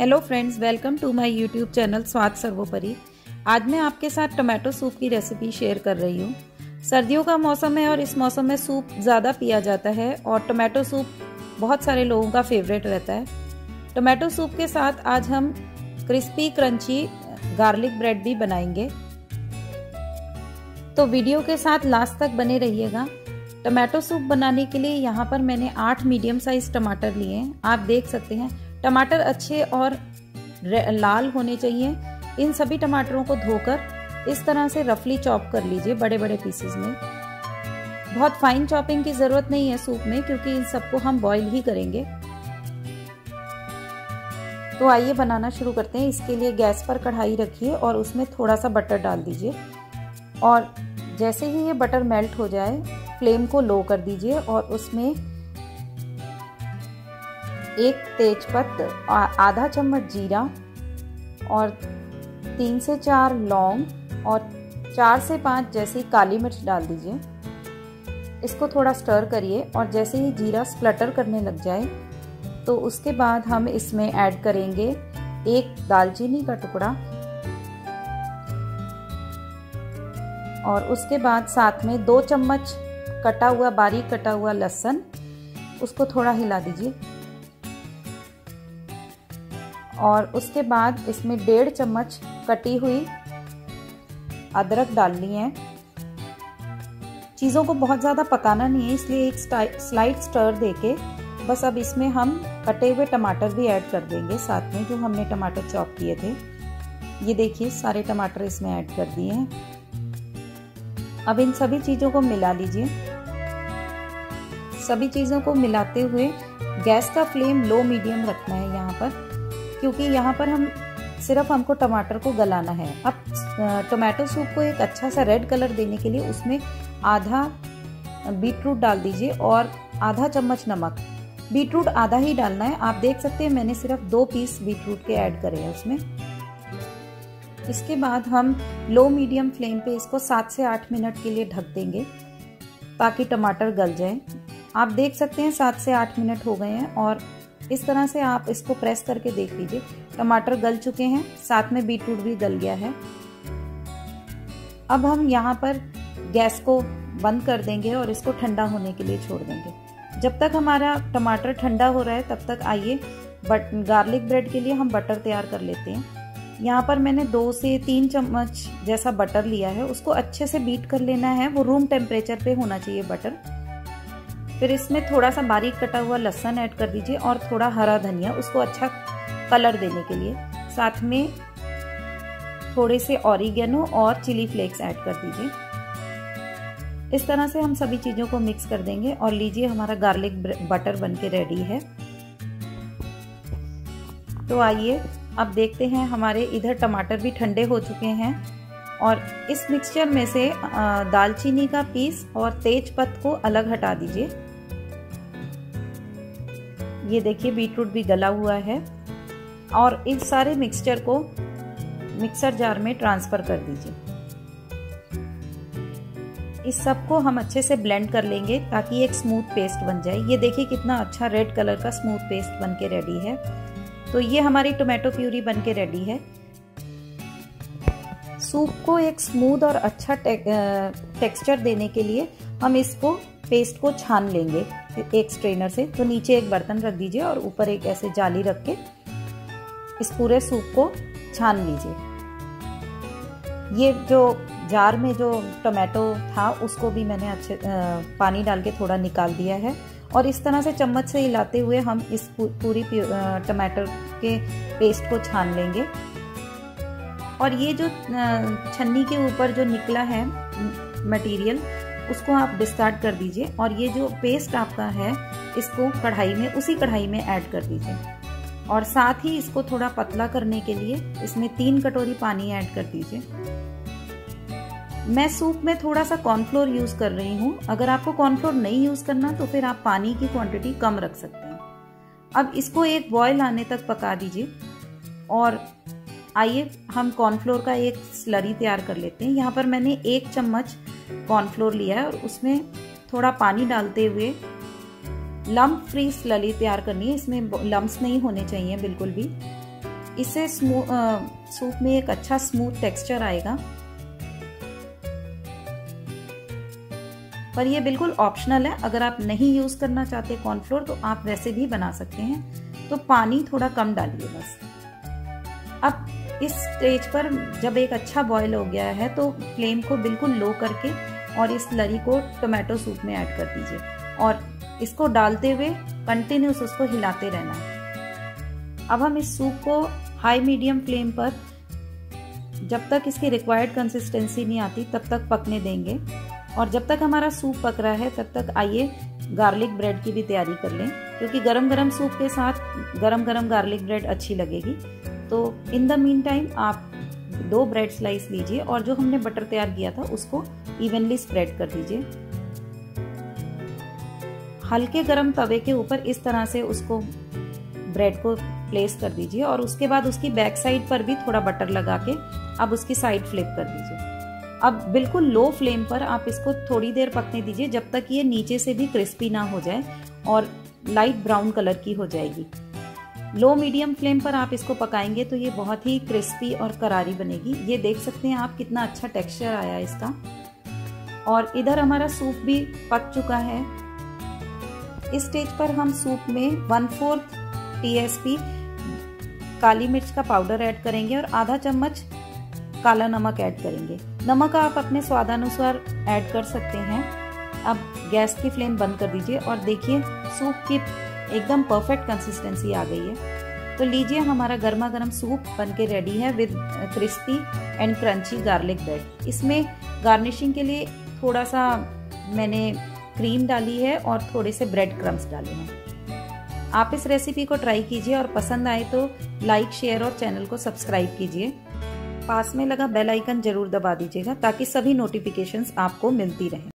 Hello friends welcome to my YouTube channel स्वाद सर्वोपरि आज मैं आपके साथ टमाटो सूप की रेसिपी शेयर कर रही हूँ। सर्दियों का मौसम है और इस मौसम में सूप ज़्यादा पिया जाता है और टमाटो सूप बहुत सारे लोगों का फेवरेट रहता है। टमाटो सूप के साथ आज हम क्रिस्पी क्रंची गार्लिक ब्रेड भी बनाएँगे। तो वीडियो के साथ लास्ट तक बने रहिएगा। टमाटो सूप बनाने के लिए यहाँ पर मैंने आठ मीडियम साइज़ टमाटर लिए हैं। आप देख सकते हैं टमाटर अच्छे और लाल होने चाहिए। इन सभी टमाटरों को धोकर इस तरह से रफली चॉप कर लीजिए बड़े बड़े पीसेस में। बहुत फाइन चॉपिंग की ज़रूरत नहीं है सूप में, क्योंकि इन सबको हम बॉईल ही करेंगे। तो आइए बनाना शुरू करते हैं। इसके लिए गैस पर कढ़ाई रखिए और उसमें थोड़ा सा बटर डाल दीजिए। और जैसे ही ये बटर मेल्ट हो जाए फ्लेम को लो कर दीजिए और उसमें एक तेजपत्त आधा चम्मच जीरा और तीन से चार लौंग और चार से पाँच जैसी काली मिर्च डाल दीजिए। इसको थोड़ा स्टर करिए और जैसे ही जीरा स्प्लटर करने लग जाए तो उसके बाद हम इसमें ऐड करेंगे एक दालचीनी का टुकड़ा। और उसके बाद साथ में दो चम्मच कटा हुआ, बारीक कटा हुआ लहसुन, उसको थोड़ा हिला दीजिए। और उसके बाद इसमें डेढ़ चम्मच कटी हुई अदरक डालनी है। चीज़ों को बहुत ज़्यादा पकाना नहीं है, इसलिए एक स्लाइड स्टर देके बस अब इसमें हम कटे हुए टमाटर भी ऐड कर देंगे साथ में जो हमने टमाटर चॉप किए थे। ये देखिए, सारे टमाटर इसमें ऐड कर दिए हैं। अब इन सभी चीज़ों को मिला लीजिए। सभी चीज़ों को मिलाते हुए गैस का फ्लेम लो मीडियम रखना है यहाँ पर। क्योंकि यहाँ पर हम सिर्फ़ हमको टमाटर को गलाना है। अब टोमेटो सूप को एक अच्छा सा रेड कलर देने के लिए उसमें आधा बीट रूट डाल दीजिए और आधा चम्मच नमक। बीट रूट आधा ही डालना है। आप देख सकते हैं मैंने सिर्फ़ दो पीस बीट रूट के ऐड करे हैं उसमें। इसके बाद हम लो मीडियम फ्लेम पे इसको सात से आठ मिनट के लिए ढक देंगे ताकि टमाटर गल जाए। आप देख सकते हैं सात से आठ मिनट हो गए हैं और इस तरह से आप इसको प्रेस करके देख लीजिए। टमाटर गल चुके हैं, साथ में बीट रूट भी गल गया है। अब हम यहाँ पर गैस को बंद कर देंगे और इसको ठंडा होने के लिए छोड़ देंगे। जब तक हमारा टमाटर ठंडा हो रहा है, तब तक आइए, बट गार्लिक ब्रेड के लिए हम बटर तैयार कर लेते हैं। यहाँ पर मैंने दो से तीन चम्मच जैसा बटर लिया है, उसको अच्छे से बीट कर लेना है। वो रूम टेम्परेचर पे होना चाहिए बटर। फिर इसमें थोड़ा सा बारीक कटा हुआ लहसन ऐड कर दीजिए और थोड़ा हरा धनिया, उसको अच्छा कलर देने के लिए। साथ में थोड़े से ऑरिगेनो और चिली फ्लेक्स ऐड कर दीजिए। इस तरह से हम सभी चीज़ों को मिक्स कर देंगे और लीजिए हमारा गार्लिक बटर बन के रेडी है। तो आइए, अब देखते हैं हमारे इधर टमाटर भी ठंडे हो चुके हैं और इस मिक्सचर में से दालचीनी का पीस और तेज पत्त को अलग हटा दीजिए। ये देखिए, बीटरूट भी गला हुआ है और इस सारे मिक्सचर को मिक्सर जार में ट्रांसफ़र कर दीजिए। इस सबको हम अच्छे से ब्लेंड कर लेंगे ताकि एक स्मूथ पेस्ट बन जाए। ये देखिए कितना अच्छा रेड कलर का स्मूथ पेस्ट बन के रेडी है। तो ये हमारी टोमेटो प्यूरी बन के रेडी है। सूप को एक स्मूथ और अच्छा टेक्सचर देने के लिए हम इसको पेस्ट को छान लेंगे एक स्ट्रेनर से। तो नीचे एक बर्तन रख दीजिए और ऊपर एक ऐसे जाली रख के इस पूरे सूप को छान लीजिए। ये जो जार में जो टमाटो था, उसको भी मैंने अच्छे पानी डाल के थोड़ा निकाल दिया है। और इस तरह से चम्मच से हिलाते हुए हम इस पूरी टमाटर के पेस्ट को छान लेंगे। और ये जो छन्नी के ऊपर जो निकला है मटेरियल उसको आप डिस्कार्ड कर दीजिए और ये जो पेस्ट आपका है, इसको कढ़ाई में, उसी कढ़ाई में ऐड कर दीजिए। और साथ ही इसको थोड़ा पतला करने के लिए इसमें तीन कटोरी पानी ऐड कर दीजिए। मैं सूप में थोड़ा सा कॉर्नफ्लोर यूज़ कर रही हूँ। अगर आपको कॉर्नफ्लोर नहीं यूज़ करना तो फिर आप पानी की क्वांटिटी कम रख सकते हैं। अब इसको एक बॉयल आने तक पका दीजिए। और आइए, हम कॉर्नफ्लोर का एक स्लरी तैयार कर लेते हैं। यहाँ पर मैंने एक चम्मच कॉर्नफ्लोर लिया है और उसमें थोड़ा पानी डालते हुए लम्ब फ्री स्लरी तैयार करनी है। इसमें लम्ब्स नहीं होने चाहिए, बिल्कुल भी। इससे सूप में एक अच्छा स्मूथ टेक्सचर आएगा। पर ये बिल्कुल ऑप्शनल है। अगर आप नहीं यूज़ करना चाहते कॉर्नफ्लोर तो आप वैसे भी बना सकते हैं। तो पानी थोड़ा कम डालिए बस। इस स्टेज पर जब एक अच्छा बॉयल हो गया है तो फ्लेम को बिल्कुल लो करके और इस लरी को टोमेटो सूप में ऐड कर दीजिए। और इसको डालते हुए कंटिन्यूस उसको हिलाते रहना। है अब हम इस सूप को हाई मीडियम फ्लेम पर जब तक इसकी रिक्वायर्ड कंसिस्टेंसी नहीं आती, तब तक पकने देंगे। और जब तक हमारा सूप पक रहा है, तब तक आइए गार्लिक ब्रेड की भी तैयारी कर लें, क्योंकि गरम गरम सूप के साथ गरम गरम गार्लिक ब्रेड अच्छी लगेगी। तो इन द मीन टाइम आप दो ब्रेड स्लाइस लीजिए और जो हमने बटर तैयार किया था, उसको इवनली स्प्रेड कर दीजिए। हल्के गरम तवे के ऊपर इस तरह से उसको ब्रेड को प्लेस कर दीजिए और उसके बाद उसकी बैक साइड पर भी थोड़ा बटर लगा के अब उसकी साइड फ्लिप कर दीजिए। अब बिल्कुल लो फ्लेम पर आप इसको थोड़ी देर पकने दीजिए जब तक ये नीचे से भी क्रिस्पी ना हो जाए और लाइट ब्राउन कलर की हो जाएगी। लो मीडियम फ्लेम पर आप इसको पकाएँगे तो ये बहुत ही क्रिस्पी और करारी बनेगी। ये देख सकते हैं आप कितना अच्छा टेक्सचर आया इसका। और इधर हमारा सूप भी पक चुका है। इस स्टेज पर हम सूप में वन फोर्थ टी काली मिर्च का पाउडर ऐड करेंगे और आधा चम्मच काला नमक ऐड करेंगे। नमक आप अपने स्वादानुसार ऐड कर सकते हैं। अब गैस की फ्लेम बंद कर दीजिए और देखिए सूप की एकदम परफेक्ट कंसिस्टेंसी आ गई है। तो लीजिए हमारा गर्मा गर्म सूप बन के रेडी है with crispy and crunchy garlic bread इसमें गार्निशिंग के लिए थोड़ा सा मैंने क्रीम डाली है और थोड़े से ब्रेड क्रम्स डाले हैं। आप इस रेसिपी को ट्राई कीजिए और पसंद आए तो लाइक शेयर और चैनल को सब्सक्राइब कीजिए। पास में लगा बेल आइकन ज़रूर दबा दीजिएगा ताकि सभी नोटिफिकेशंस आपको मिलती रहें।